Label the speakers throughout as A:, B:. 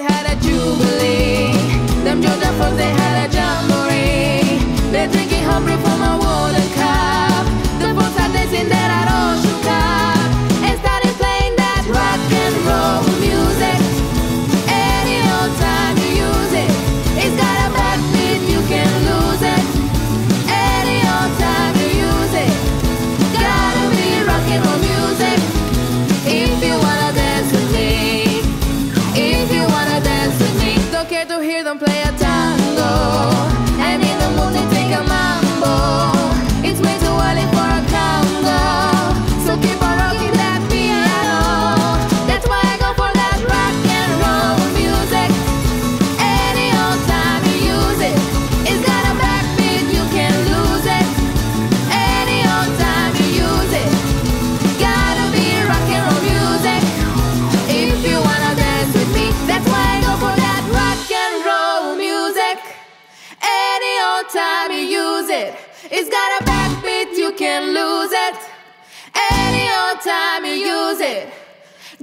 A: had a jubilee. time you use it. It's got a backbeat, you can lose it. Any old time you use it.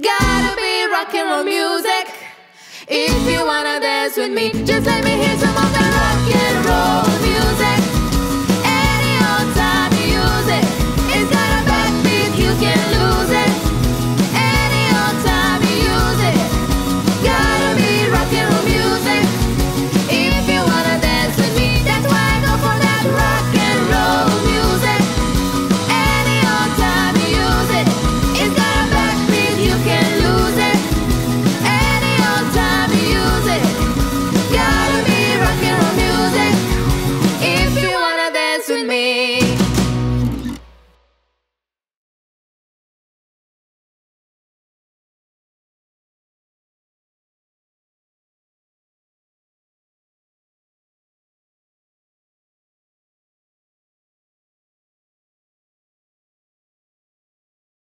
A: Gotta be rock and roll music. If you wanna dance with me, just let me hear some of that rock and roll.